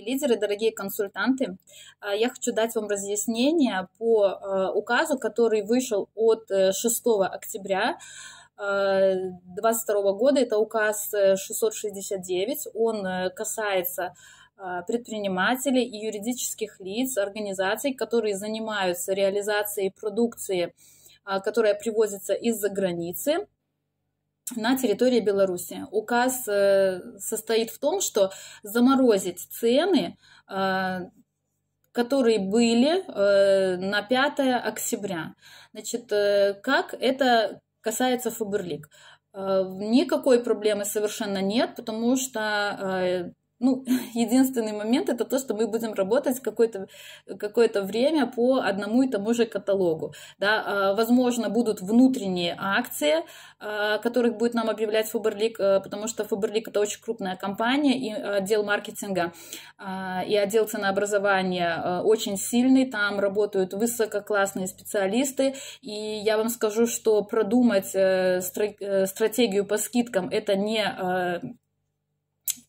лидеры, дорогие консультанты, а, я хочу дать вам разъяснение по а, указу, который вышел от 6 э, октября 2022 года. Это указ 669. Э, Он э, касается а, предпринимателей и юридических лиц, организаций, которые занимаются реализацией продукции, которая привозится из-за границы на территории Беларуси. Указ э, состоит в том, что заморозить цены, э, которые были э, на 5 октября. Значит, как это касается Фаберлик? Никакой проблемы совершенно нет, потому что ну, единственный момент это то, что мы будем работать какое-то какое время по одному и тому же каталогу. Да? А, возможно, будут внутренние акции, а, которых будет нам объявлять Фаберлик, а, потому что Фаберлик это очень крупная компания, и отдел маркетинга и отдел ценообразования очень сильный, там работают высококлассные специалисты, и я вам скажу, что продумать э, э, стратегию по скидкам это не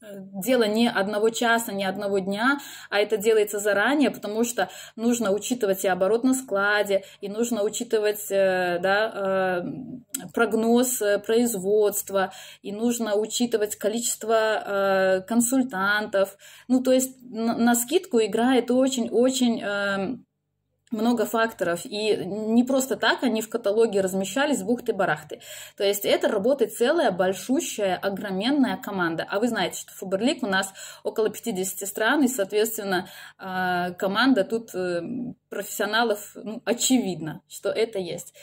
дело не одного часа, не одного дня, а это делается заранее, потому что нужно учитывать и оборот на складе, и нужно учитывать э, да, э, прогноз э, производства, и нужно учитывать количество консультантов. Ну, то есть на скидку играет очень-очень много факторов, и не просто так они в каталоге размещались бухты-барахты. То есть это работает целая большущая, огроменная команда. А вы знаете, что Фаберлик у нас около 50 стран, и, соответственно, а, команда тут э, профессионалов, ну, очевидно, что это есть.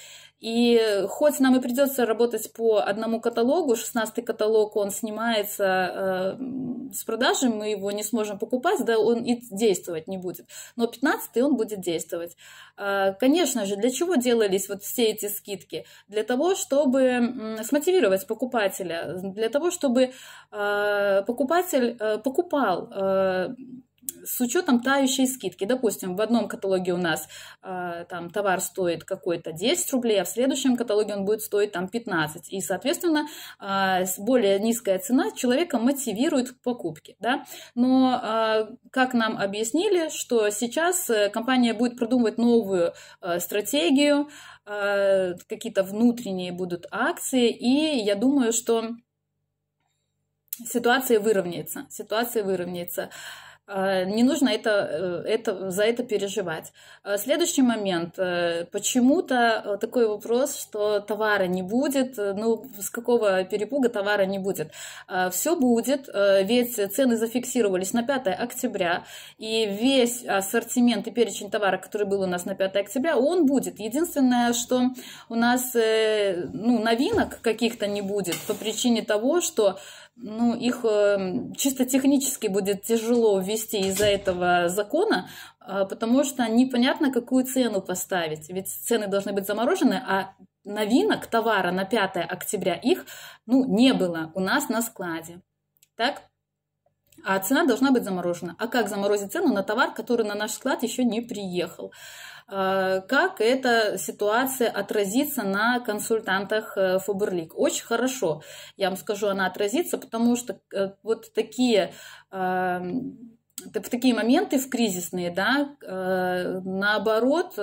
И хоть нам и придется работать по одному каталогу, 16 каталог, он снимается э, с продажи, мы его не сможем покупать, да, он и действовать не будет. Но 15 он будет действовать. Э, конечно же, для чего делались вот все эти скидки? Для того, чтобы смотивировать покупателя, для того, чтобы э, покупатель э, покупал э, с учетом тающей скидки. Допустим, в одном каталоге у нас э, там товар стоит какой-то 10 рублей, а в следующем каталоге он будет стоить там 15. И, соответственно, э, более низкая цена человека мотивирует к покупке. Да? Но, э, как нам объяснили, что сейчас э, компания будет продумывать новую э, стратегию, э, какие-то внутренние будут акции, и я думаю, что ситуация выровняется. Ситуация выровняется. А, не нужно это, э, это, за это переживать. А, следующий момент. Э, почему-то такой вопрос, что товара не будет. Ну, с какого перепуга товара не будет? Все будет, э, ведь цены зафиксировались на 5 октября, и весь ассортимент и перечень товара, который был у нас на 5 октября, он будет. Единственное, что у нас ну, новинок каких-то не будет по причине того, что ну, их э, чисто технически будет тяжело ввести из-за этого закона, а, потому что непонятно, какую цену поставить. Ведь цены должны быть заморожены, а новинок товара на 5 октября их ну, не было у нас на складе. Так? А цена должна быть заморожена. А как заморозить цену на товар, который на наш склад еще не приехал? А, как эта ситуация отразится на консультантах э, Фаберлик? Очень хорошо, я вам скажу, она отразится, потому что э, вот такие а, в такие моменты в кризисные, да, э, наоборот,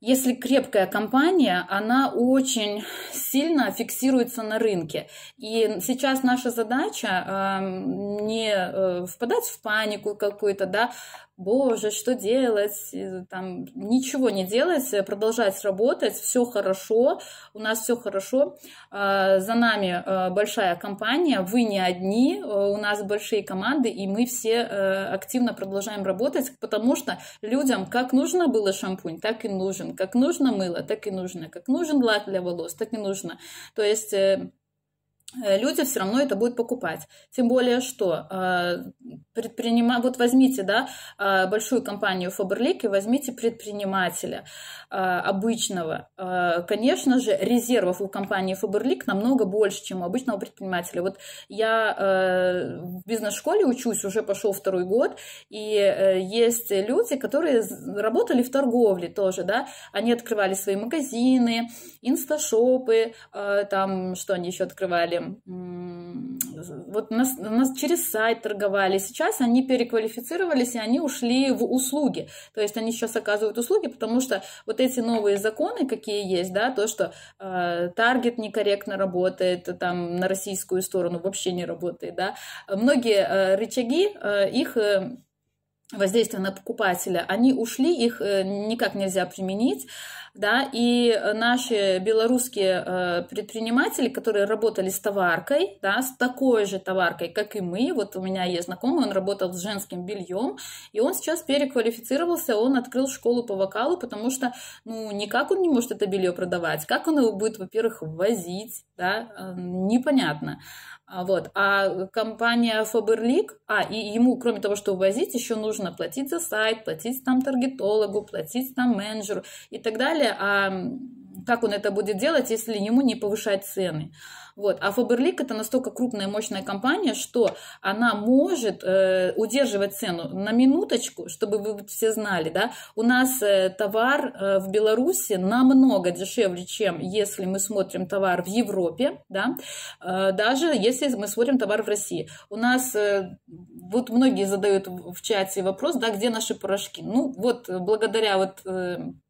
если крепкая компания, она очень сильно фиксируется на рынке. И сейчас наша задача не впадать в панику какую-то, да, боже, что делать, там ничего не делать, продолжать работать, все хорошо, у нас все хорошо, а, за нами а, большая компания, вы не одни, у нас большие команды, и мы все активно продолжаем работать, потому что людям как нужно было шампунь, так и нужен, как нужно мыло, так и нужно, как нужен лак для волос, так и нужно. То есть э, Э, люди все равно это будут покупать. Тем более, что э, предпринима... вот возьмите да, э, большую компанию Faberlic и возьмите предпринимателя обычного. Конечно же, резервов у компании Faberlic намного больше, чем у обычного предпринимателя. Вот я в бизнес-школе учусь, уже пошел второй год, и есть люди, которые работали в торговле тоже, да, они открывали свои магазины, инсташопы, там, что они еще открывали, вот нас, нас через сайт торговали. Сейчас они переквалифицировались, и они ушли в услуги. То есть они сейчас оказывают услуги, потому что вот эти новые законы, какие есть, да, то, что э, таргет некорректно работает, там на российскую сторону вообще не работает, да, многие э, рычаги, э, их... Э, воздействия на покупателя, они ушли, их э, никак нельзя применить, да, и наши белорусские э, предприниматели, которые работали с товаркой, да, с такой же товаркой, как и мы, вот у меня есть знакомый, он работал с женским бельем, и он сейчас переквалифицировался, он открыл школу по вокалу, потому что, ну, никак он не может это белье продавать, как он его будет, во-первых, возить, да, э, непонятно. А, вот. А компания Faberlic, а, и ему, кроме того, что увозить, еще нужно платить за сайт, платить там таргетологу, платить там менеджеру и так далее. А как он это будет делать, если ему не повышать цены? Вот. А Faberlic это настолько крупная, мощная компания, что она может э, удерживать цену на минуточку, чтобы вы все знали, да, у нас э, товар э, в Беларуси намного дешевле, чем если мы смотрим товар в Европе, да, э, даже если мы смотрим товар в России. У нас, э, вот многие задают в чате вопрос, да, где наши порошки? Ну, вот благодаря вот э, э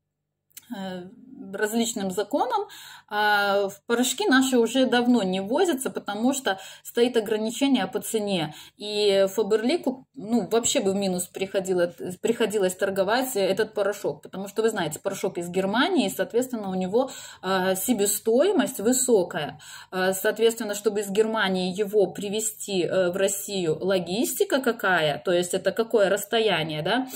различным законам, а порошки наши уже давно не возятся, потому что стоит ограничение по цене. И Фаберлику ну, вообще бы в минус приходилось, приходилось торговать этот порошок, потому что, вы знаете, порошок из Германии, и, соответственно, у него а, себестоимость высокая. А, соответственно, чтобы из Германии его привезти э, в Россию, логистика какая, то есть это какое расстояние, да,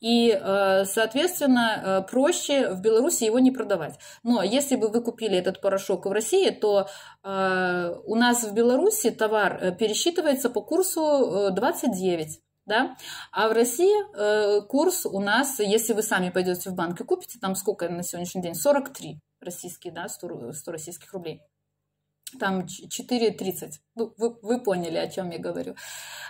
и, э, соответственно, э, проще в Беларуси его не продавать. Но если бы вы купили этот порошок в России, то э, у нас в Беларуси товар пересчитывается по курсу 29 да, а в России курс у нас, если вы сами пойдете в банк и купите, там сколько на сегодняшний день? 43 российские, да, 100, 100 российских рублей там 4.30. Ну, вы, вы поняли, о чем я говорю.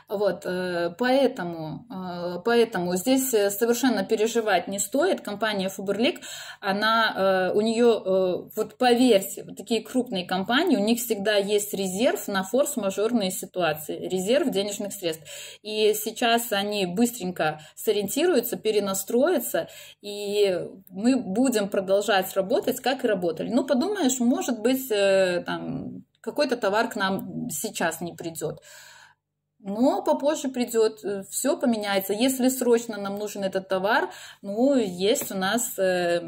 Вот, э, поэтому, э, поэтому здесь совершенно переживать не стоит. Компания Фаберлик, она, э, у нее, вот поверьте, вот такие крупные компании, у них всегда есть резерв на форс-мажорные ситуации, резерв денежных средств. И сейчас они быстренько сориентируются, перенастроятся, и мы будем продолжать работать, как и работали. Ну, подумаешь, может быть, там, какой-то товар к нам сейчас не придет. Но попозже придет, э, все поменяется. Если срочно нам нужен этот товар, ну, есть у нас э,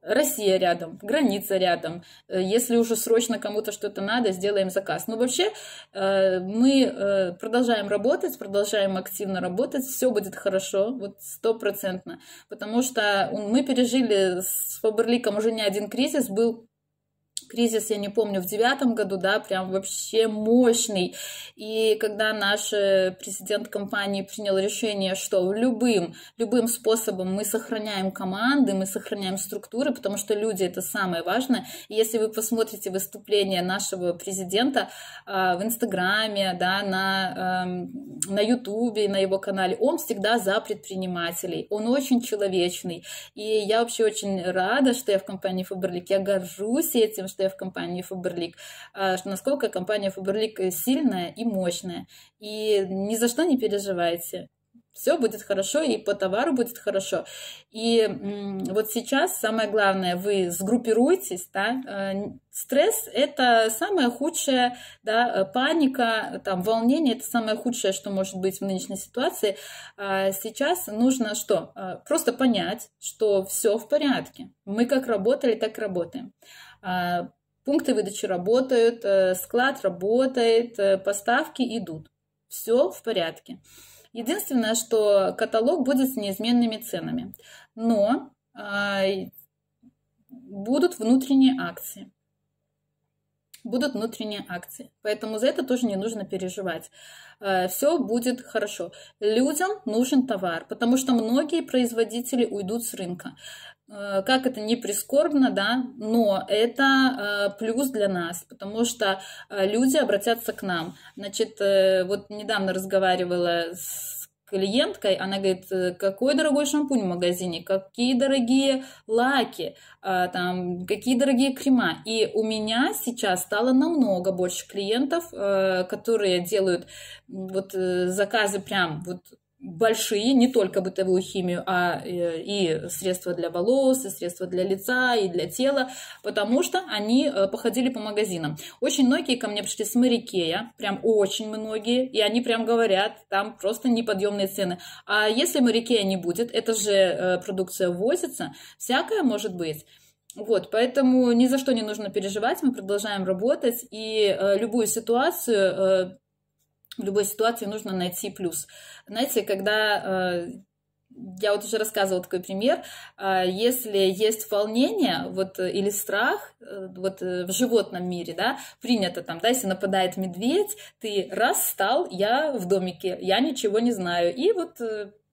Россия рядом, граница рядом. Э, если уже срочно кому-то что-то надо, сделаем заказ. Но вообще мы продолжаем работать, продолжаем активно работать, все будет хорошо, вот стопроцентно. Потому что мы пережили с Фаберликом уже не один кризис, был кризис, я не помню, в девятом году, да, прям вообще мощный. И когда наш президент компании принял решение, что любым, любым способом мы сохраняем команды, мы сохраняем структуры, потому что люди это самое важное. И если вы посмотрите выступление нашего президента э, в Инстаграме, да, на, э, на Ютубе, на его канале, он всегда за предпринимателей, он очень человечный. И я вообще очень рада, что я в компании Фаберлик, я горжусь этим, что я в компании а, насколько компания Faberlic сильная и мощная. И ни за что не переживайте все будет хорошо, и по товару будет хорошо. И вот сейчас самое главное, вы сгруппируйтесь, да, э, стресс – это самое худшее, да, э, паника, там, волнение – это самое худшее, что может быть в нынешней ситуации. А сейчас нужно что? А, просто понять, что все в порядке. Мы как работали, так работаем. А, пункты выдачи работают, э, склад работает, э, поставки идут. Все в порядке. Единственное, что каталог будет с неизменными ценами. Но будут внутренние акции будут внутренние акции. Поэтому за это тоже не нужно переживать. Э, Все будет хорошо. Людям нужен товар, потому что многие производители уйдут с рынка. Э, как это не прискорбно, да, но это э, плюс для нас, потому что люди обратятся к нам. Значит, вот недавно разговаривала с клиенткой, она говорит, какой дорогой шампунь в магазине, какие дорогие лаки, а, там, какие дорогие крема. И у меня сейчас стало намного больше клиентов, э, которые делают вот э, заказы прям вот большие, не только бытовую химию, а э, и средства для волос, и средства для лица, и для тела, потому что они э, походили по магазинам. Очень многие ко мне пришли с Марикея, прям очень многие, и они прям говорят, там просто неподъемные цены. А если Марикея не будет, это же э, продукция ввозится, всякое может быть. Вот, поэтому ни за что не нужно переживать, мы продолжаем работать, и э, любую ситуацию в любой ситуации нужно найти плюс. Знаете, когда э, я вот уже рассказывала такой пример, э, если есть волнение вот, или страх э, вот, в животном мире, да, принято там, да, если нападает медведь, ты раз стал, я в домике, я ничего не знаю, и вот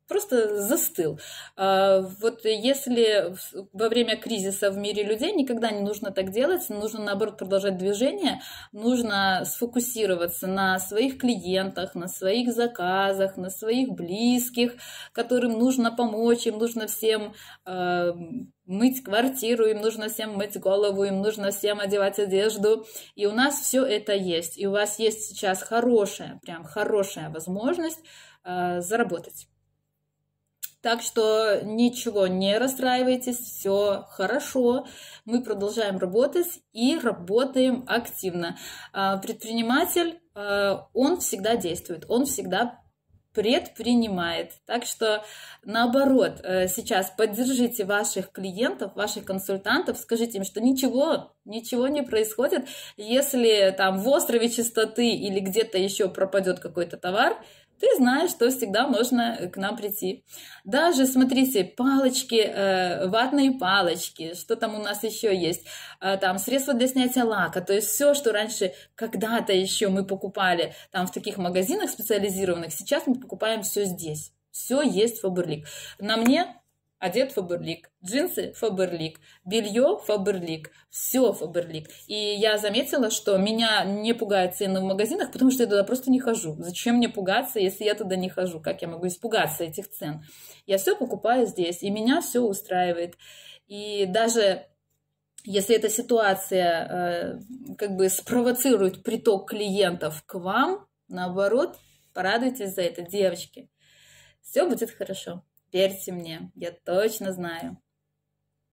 просто застыл. А, вот если во время кризиса в мире людей никогда не нужно так делать, нужно наоборот продолжать движение, нужно сфокусироваться на своих клиентах, на своих заказах, на своих близких, которым нужно помочь, им нужно всем а, мыть квартиру, им нужно всем мыть голову, им нужно всем одевать одежду. И у нас все это есть. И у вас есть сейчас хорошая, прям хорошая возможность э, заработать. Так что ничего, не расстраивайтесь, все хорошо. Мы продолжаем работать и работаем активно. А, предприниматель, а, он всегда действует, он всегда предпринимает. Так что наоборот, э, сейчас поддержите ваших клиентов, ваших консультантов, скажите им, что ничего, ничего не происходит. Если там в острове чистоты или где-то еще пропадет какой-то товар, ты знаешь, что всегда можно к нам прийти. Даже, смотрите, палочки, э, ватные палочки, что там у нас еще есть, э, там средства для снятия лака, то есть все, что раньше когда-то еще мы покупали там в таких магазинах специализированных, сейчас мы покупаем все здесь. Все есть Фаберлик. На мне одет Фаберлик, джинсы Фаберлик, белье Фаберлик, все Фаберлик. И я заметила, что меня не пугают цены в магазинах, потому что я туда просто не хожу. Зачем мне пугаться, если я туда не хожу? Как я могу испугаться этих цен? Я все покупаю здесь, и меня все устраивает. И даже если эта ситуация э, как бы спровоцирует приток клиентов к вам, наоборот, порадуйтесь за это, девочки. Все будет хорошо. Верьте мне, я точно знаю.